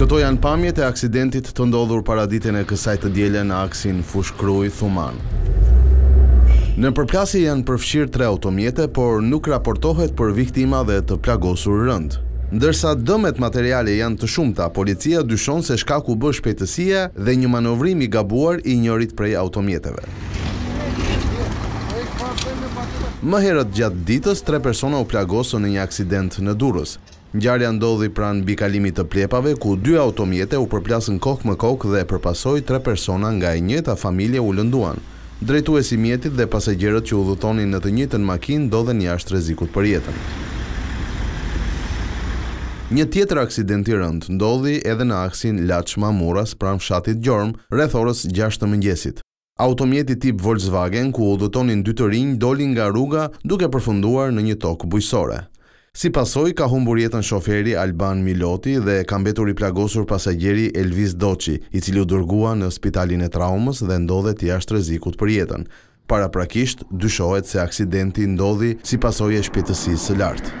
Këto janë pamjet e aksidentit të ndodhur paraditen e kësaj të diele në aksin Fushë-Krujë-Thumanë. Në përplasje janë përfshirë tre automjete, por nuk raportohet për viktima dhe të plagosur rëndë. Ndërsa dëmet materiale janë të shumta, policia dyshon se shkak u bë shpejtësia dhe një manovrim i gabuar i njërit prej automjeteve. Më herët gjatë ditës, tre persona u plagosën në një aksident në Durrës. Ngjarja ndodhi pranë mbikalimit të Plepave, ku dy automjete u përplasën kokë më kokë dhe për pasojë tre persona nga e njëjta familje u lënduan. Drejtuesi i mjetit dhe pasagjerët që udhëtonin në të njëjtën makinë ndodhen jashtë rrezikut për jetën. Një tjetër aksident i rëndë ndodhi edhe në aksin Laç-Mamurras pranë fshatit Gjorm, rreth orës gjashtë të mëngjesit. Automjeti tip Volkswagen ku udhëtonin dy të rinj doli nga rruga duke përfunduar në një tokë bujqësore. Si pasojë ka humbur jetën shoferi Alban Miloti dhe ka mbetur i plagosur pasagjeri Elvis Doçi, i cili u dërgua në spitalin e traumës dhe ndodhet jashtë rrezikut për jetën. Paraprakisht, dyshohet se aksidenti ndodhi si pasojë e shpejtësisë së lartë.